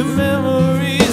to memories.